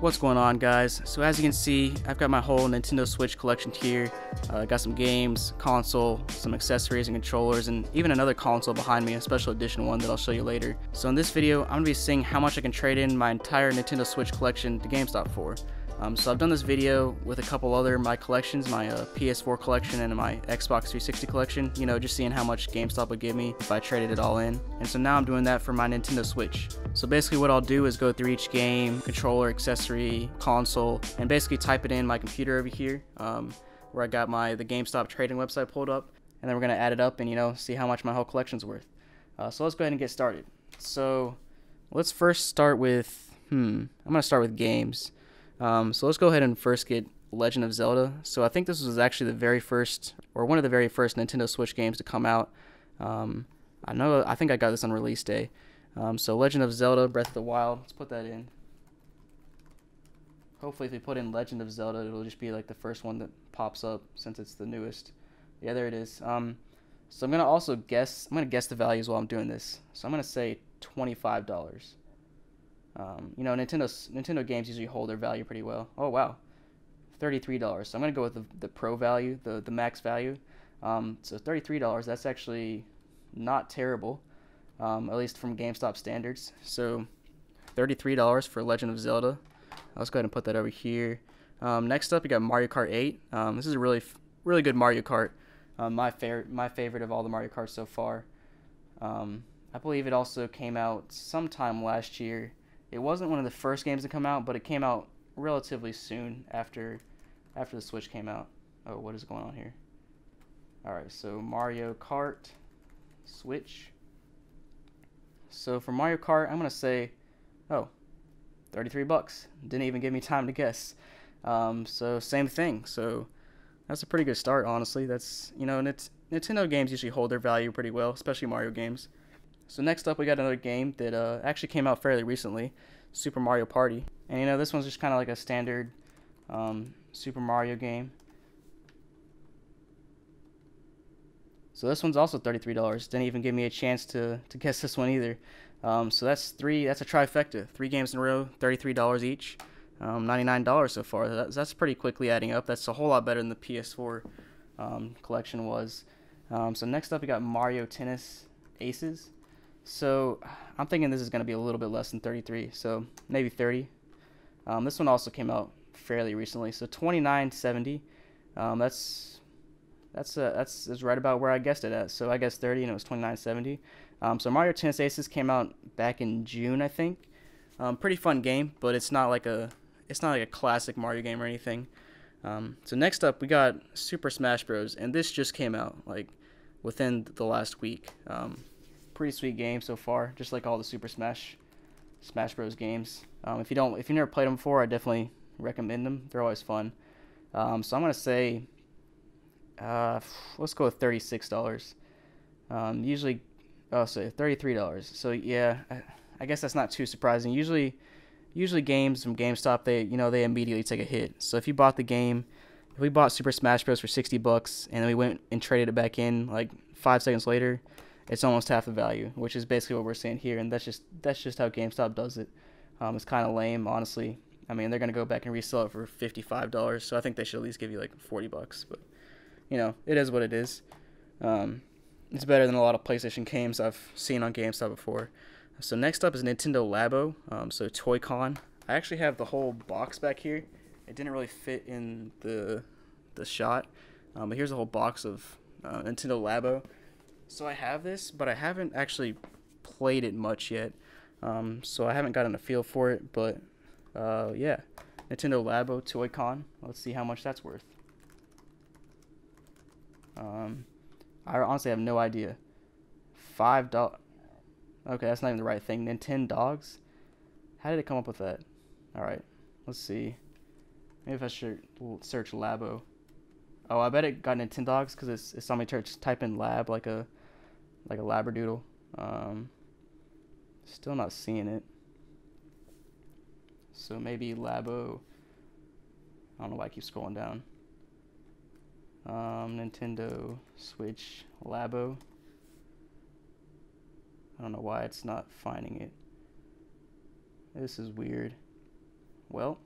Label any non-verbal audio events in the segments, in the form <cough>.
What's going on guys? So as you can see, I've got my whole Nintendo Switch collection here. I uh, got some games, console, some accessories and controllers, and even another console behind me, a special edition one that I'll show you later. So in this video, I'm going to be seeing how much I can trade in my entire Nintendo Switch collection to GameStop for. Um, so I've done this video with a couple other my collections, my uh, PS4 collection and my Xbox 360 collection, you know, just seeing how much GameStop would give me if I traded it all in. And so now I'm doing that for my Nintendo Switch. So basically what I'll do is go through each game, controller, accessory, console, and basically type it in my computer over here, um, where I got my the GameStop trading website pulled up, and then we're gonna add it up and you know see how much my whole collection's worth. Uh, so let's go ahead and get started. So let's first start with hmm, I'm gonna start with games. Um, so let's go ahead and first get Legend of Zelda. So I think this was actually the very first, or one of the very first Nintendo Switch games to come out. Um, I know, I think I got this on release day. Um, so Legend of Zelda, Breath of the Wild. Let's put that in. Hopefully, if we put in Legend of Zelda, it'll just be like the first one that pops up since it's the newest. Yeah, there it is. Um, so I'm gonna also guess. I'm gonna guess the values while I'm doing this. So I'm gonna say twenty-five dollars. Um, you know, Nintendo Nintendo games usually hold their value pretty well. Oh wow, thirty-three dollars. So I'm gonna go with the, the pro value, the the max value. Um, so thirty-three dollars. That's actually not terrible, um, at least from GameStop standards. So thirty-three dollars for Legend of Zelda. Let's go ahead and put that over here. Um, next up, we got Mario Kart 8. Um, this is a really really good Mario Kart. Um, my favorite my favorite of all the Mario Karts so far. I believe it also came out sometime last year it wasn't one of the first games to come out, but it came out relatively soon after after the Switch came out. Oh, what is going on here? All right, so Mario Kart Switch. So for Mario Kart, I'm gonna say, oh, 33 bucks. Didn't even give me time to guess. Um, so same thing. So that's a pretty good start, honestly. That's you know, and it's Nintendo games usually hold their value pretty well, especially Mario games. So next up, we got another game that uh, actually came out fairly recently, Super Mario Party. And you know, this one's just kind of like a standard um, Super Mario game. So this one's also $33. Didn't even give me a chance to, to <laughs> guess this one either. Um, so that's three. That's a trifecta. Three games in a row, $33 each. Um, $99 so far. That's, that's pretty quickly adding up. That's a whole lot better than the PS4 um, collection was. Um, so next up, we got Mario Tennis Aces. So I'm thinking this is going to be a little bit less than 33, so maybe 30. Um, this one also came out fairly recently, so 29.70. Um, that's that's uh, that's is right about where I guessed it at. So I guess 30, and it was 29.70. Um, so Mario Tennis Aces came out back in June, I think. Um, pretty fun game, but it's not like a it's not like a classic Mario game or anything. Um, so next up, we got Super Smash Bros. And this just came out like within the last week. Um, pretty sweet game so far, just like all the Super Smash Smash Bros games. Um, if you don't, if you never played them before, I definitely recommend them. They're always fun. Um, so I'm gonna say, uh, let's go with thirty-six dollars. Um, usually, oh, so thirty-three dollars. So yeah, I, I guess that's not too surprising. Usually, usually games from GameStop, they you know they immediately take a hit. So if you bought the game, if we bought Super Smash Bros for sixty bucks and then we went and traded it back in like five seconds later, it's almost half the value, which is basically what we're seeing here, and that's just that's just how GameStop does it. Um, it's kind of lame, honestly. I mean, they're gonna go back and resell it for fifty-five dollars, so I think they should at least give you like forty bucks. But you know, it is what it is. Um, it's better than a lot of PlayStation games I've seen on GameStop before. So next up is Nintendo Labo. Um, so Toy-Con. I actually have the whole box back here. It didn't really fit in the the shot, um, but here's a whole box of uh, Nintendo Labo. So I have this, but I haven't actually played it much yet. Um, so I haven't gotten a feel for it, but uh, yeah. Nintendo Labo Toy-Con. Let's see how much that's worth. Um, I honestly have no idea. Five dollars. Okay, that's not even the right thing. Nintendogs. How did it come up with that? All right, let's see. Maybe if I should search Labo. Oh, I bet it got Nintendogs because it's, it's my church. Type in lab like a like a labradoodle. Um, still not seeing it. So maybe Labo. I don't know why I keep scrolling down. Um, Nintendo Switch Labo. I don't know why it's not finding it. This is weird. Well,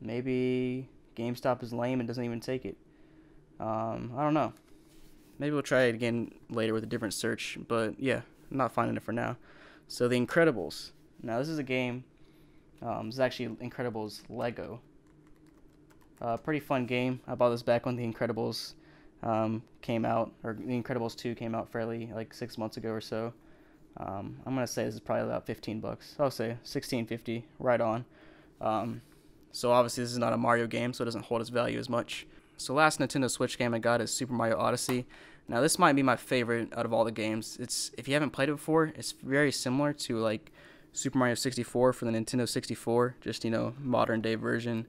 maybe GameStop is lame and doesn't even take it. Um, I don't know. Maybe we'll try it again later with a different search, but yeah, I'm not finding it for now. So The Incredibles. Now this is a game. Um, this is actually Incredibles Lego. Uh, pretty fun game. I bought this back when The Incredibles um, came out, or The Incredibles 2 came out fairly like six months ago or so. Um, I'm gonna say this is probably about 15 bucks. I'll say 16.50, right on. Um, so obviously this is not a Mario game, so it doesn't hold its value as much. So last Nintendo Switch game I got is Super Mario Odyssey. Now this might be my favorite out of all the games. It's if you haven't played it before, it's very similar to like Super Mario 64 for the Nintendo 64, just you know modern day version,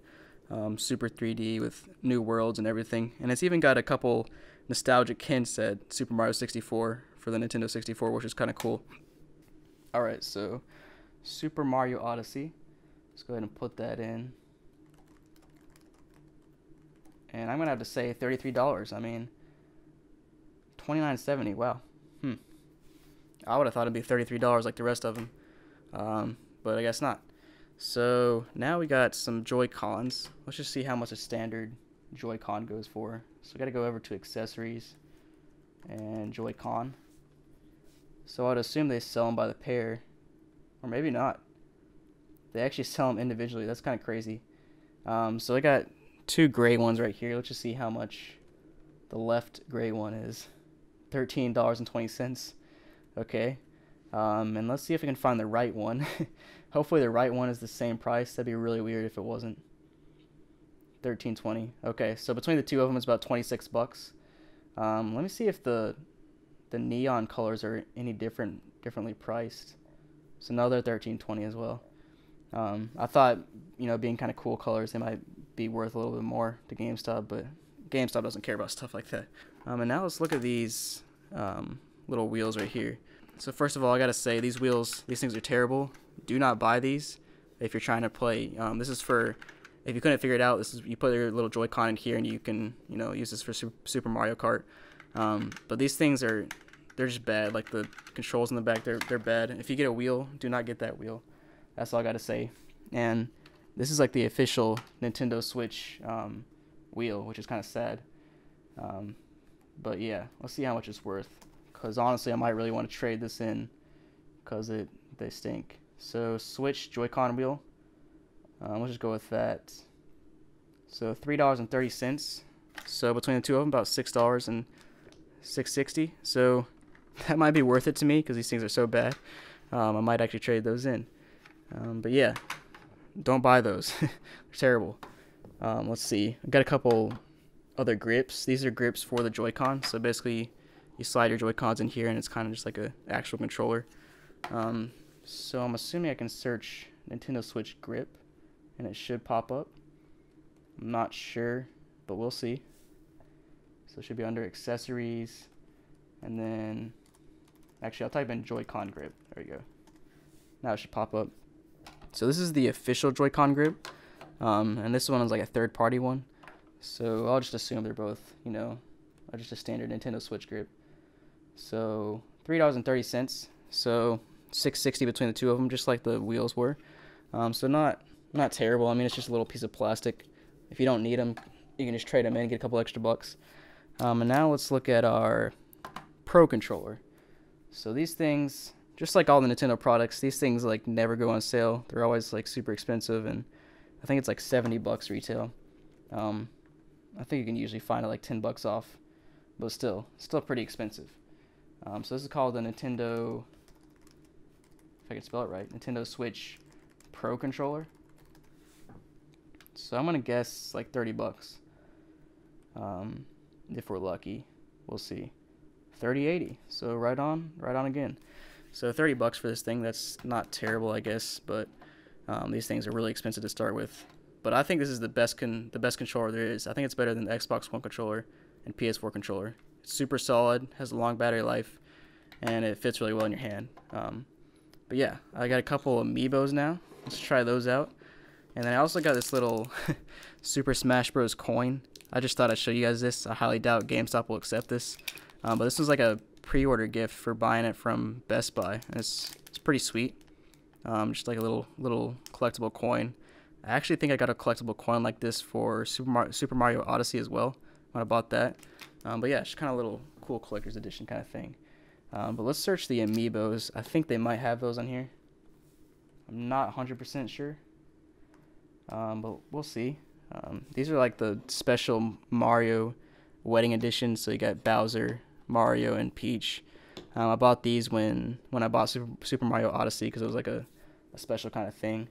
um, super 3D with new worlds and everything. And it's even got a couple nostalgic hints at Super Mario 64 for the Nintendo 64, which is kind of cool. All right, so Super Mario Odyssey. Let's go ahead and put that in. And I'm gonna have to say $33. I mean, 29.70. Wow. Hmm. I would have thought it'd be $33 like the rest of them, um, but I guess not. So now we got some Joy Cons. Let's just see how much a standard Joy Con goes for. So we got to go over to accessories and Joy Con. So I'd assume they sell them by the pair, or maybe not. They actually sell them individually. That's kind of crazy. Um, so I got two gray ones right here. Let's just see how much the left gray one is. $13.20. Okay. Um, and let's see if we can find the right one. <laughs> Hopefully the right one is the same price. That'd be really weird if it wasn't. 13.20. Okay, so between the two of them, it's about 26 bucks. Um, let me see if the the neon colors are any different, differently priced. So now they're 13.20 as well. Um, I thought, you know, being kind of cool colors, they might be worth a little bit more to GameStop, but GameStop doesn't care about stuff like that. Um, and now let's look at these um, little wheels right here. So first of all, I gotta say these wheels, these things are terrible. Do not buy these if you're trying to play. Um, this is for if you couldn't figure it out. This is you put your little Joy-Con in here and you can you know use this for Super Mario Kart. Um, but these things are they're just bad. Like the controls in the back, they're they're bad. If you get a wheel, do not get that wheel. That's all I gotta say. And this is like the official Nintendo Switch um, wheel, which is kind of sad. Um, but yeah, let's see how much it's worth. Cause honestly, I might really want to trade this in, cause it they stink. So Switch Joy-Con wheel. Um, let's just go with that. So three dollars and thirty cents. So between the two of them, about six dollars and six sixty. So <laughs> that might be worth it to me because these things are so bad. Um, I might actually trade those in. Um, but yeah, don't buy those. <laughs> They're terrible. Um, let's see. I've got a couple other grips. These are grips for the Joy-Con. So basically, you slide your Joy-Cons in here, and it's kind of just like a actual controller. Um, so I'm assuming I can search Nintendo Switch grip, and it should pop up. I'm not sure, but we'll see. So it should be under accessories, and then actually I'll type in Joy-Con grip. There we go. Now it should pop up. So this is the official Joy-Con grip, um, and this one is like a third-party one. So I'll just assume they're both, you know, just a standard Nintendo Switch grip. So three dollars and thirty cents. So six sixty between the two of them, just like the wheels were. Um, so not not terrible. I mean, it's just a little piece of plastic. If you don't need them, you can just trade them in and get a couple extra bucks. Um, and now let's look at our Pro controller. So these things, just like all the Nintendo products, these things like never go on sale. They're always like super expensive, and I think it's like 70 bucks retail. Um, I think you can usually find it like 10 bucks off, but still, still pretty expensive. Um, so this is called the Nintendo, if I can spell it right, Nintendo Switch Pro controller. So I'm gonna guess like 30 bucks. Um, if we're lucky, we'll see. 3080. So right on, right on again. So 30 bucks for this thing. That's not terrible, I guess, but um, these things are really expensive to start with. But I think this is the best con- the best controller there is. I think it's better than the Xbox One controller and PS4 controller. It's super solid, has a long battery life, and it fits really well in your hand. Um, but yeah, I got a couple amiibos now. Let's try those out. And then I also got this little <laughs> Super Smash Bros. coin. I just thought I'd show you guys this. I highly doubt GameStop will accept this. Um, but this was like a pre-order gift for buying it from Best Buy. It's, it's pretty sweet. Um, just like a little little collectible coin. I actually think I got a collectible coin like this for Super Mario, Super Mario Odyssey as well when I bought that. Um, but yeah, it's kind of a little cool collector's edition kind of thing. Um, but let's search the amiibos. I think they might have those on here. I'm not 100% sure. Um, but we'll see. Um, these are like the special Mario wedding edition. So you got Bowser, Mario, and Peach. Um, I bought these when when I bought Super, Super Mario Odyssey because it was like a, a special kind of thing.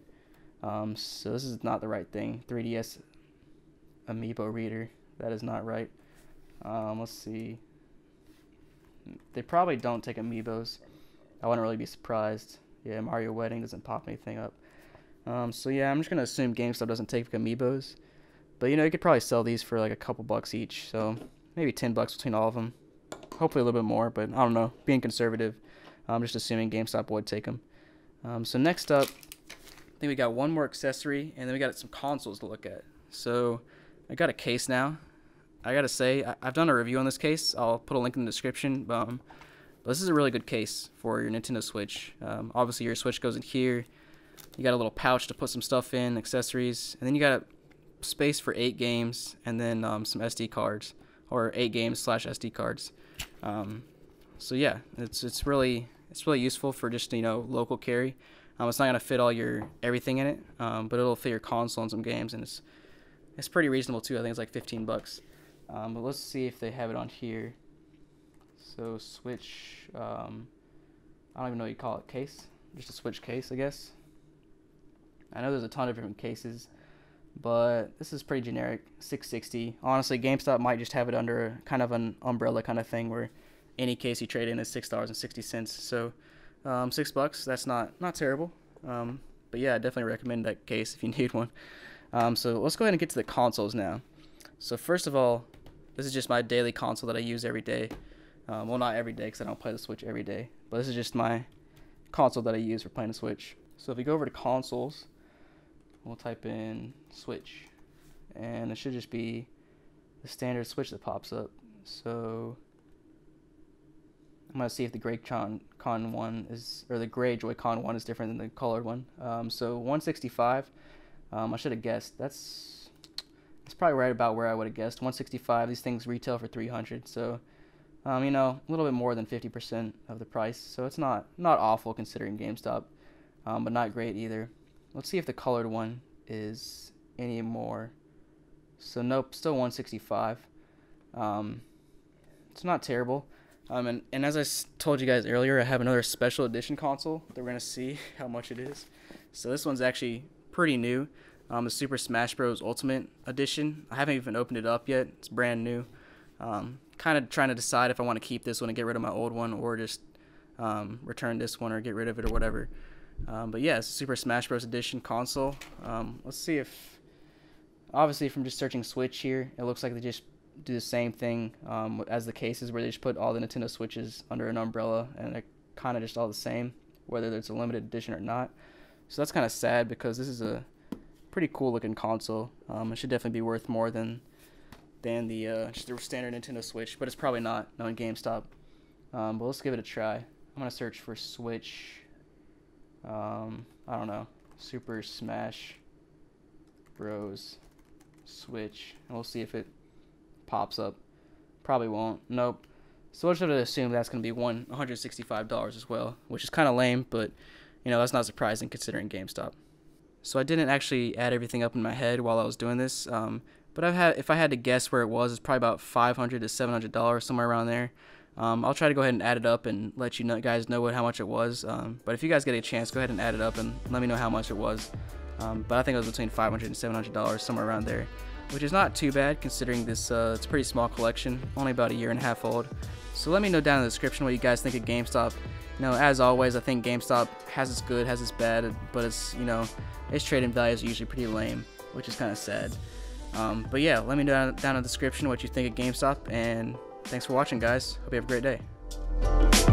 Um, so this is not the right thing. 3DS Amiibo reader. That is not right. Um, let's see. They probably don't take Amiibos. I wouldn't really be surprised. Yeah, Mario Wedding doesn't pop anything up. Um, so yeah, I'm just gonna assume GameStop doesn't take Amiibos. But you know, you could probably sell these for like a couple bucks each. So maybe 10 bucks between all of them. Hopefully a little bit more, but I don't know. Being conservative, I'm just assuming GameStop would take them. Um, so next up, I think we got one more accessory, and then we got some consoles to look at. So I got a case now. I gotta say, I, have done a review on this case. I'll put a link in the description. Um, but this is a really good case for your Nintendo Switch. Um, obviously, your Switch goes in here. You got a little pouch to put some stuff in, accessories, and then you got a space for eight games, and then um, some SD cards or eight games slash SD cards. Um, so yeah, it's it's really it's really useful for just you know local carry. Um, it's not gonna fit all your everything in it, um, but it'll fit your console and some games, and it's it's pretty reasonable too. I think it's like 15 bucks. Um, but let's see if they have it on here. So Switch, um, I don't even know what you call it, case. Just a Switch case, I guess. I know there's a ton of different cases, but this is pretty generic, 660. Honestly, GameStop might just have it under kind of an umbrella kind of thing where any case you trade in is six dollars and sixty cents. So um, six bucks, that's not not terrible. Um, but yeah, I definitely recommend that case if you <laughs> need one. Um, so let's go ahead and get to the consoles now. So first of all, this is just my daily console that I use every day. Um, well, not every day because I don't play the Switch every day, but this is just my console that I use for playing the Switch. So if we go over to consoles, we'll type in Switch, and it should just be the standard Switch that pops up. So I'm gonna see if the Gray Con, Con one is or the Gray Joy-Con one is different than the colored one. Um, so 165. Um, I should have guessed. That's that's probably right about where I would have guessed. 165. These things retail for 300. So um, you know, a little bit more than 50% of the price. So it's not not awful considering GameStop, um, but not great either. Let's see if the colored one is any more. So nope, still 165. Um, it's not terrible. Um, and, and as I told you guys earlier, I have another special edition console that we're going to see <laughs> how much it is. So this one's actually pretty new. Um, the Super Smash Bros. Ultimate Edition. I haven't even opened it up yet. It's brand new. Um, kind of trying to decide if I want to keep this one and get rid of my old one or just um, return this one or get rid of it or whatever. Um, but yeah, it's Super Smash Bros. Edition console. Um, let's see if, obviously from just searching Switch here, it looks like they just do the same thing um, as the cases where they just put all the Nintendo Switches under an umbrella and they're kind of just all the same, whether it's a limited edition or not. So that's kind of sad because this is a pretty cool looking console. Um, it should definitely be worth more than than the uh, just the standard Nintendo Switch, but it's probably not knowing GameStop. Um, but let's give it a try. I'm gonna search for Switch. Um, I don't know, Super Smash Bros. Switch, we'll see if it pops up. Probably won't. Nope. So I should assume that's gonna be one $165 as well, which is kind of lame, but you know that's not surprising considering GameStop. So I didn't actually add everything up in my head while I was doing this. Um, but I've had, if I had to guess where it was, it's probably about 500 to 700 dollars, somewhere around there. Um, I'll try to go ahead and add it up and let you know, guys know what how much it was. Um, but if you guys get a chance, go ahead and add it up and let me know how much it was. Um, but I think it was between $500 and 700 dollars, somewhere around there, which is not too bad considering this. Uh, it's a pretty small collection, only about a year and a half old. So let me know down in the description what you guys think of GameStop. You know, as always, I think GameStop has its good, has its bad, but it's you know, its trading values are usually pretty lame, which is kind of sad. Um, but yeah, let me know down, down in the description what you think of GameStop, and thanks for watching, guys. Hope you have a great day.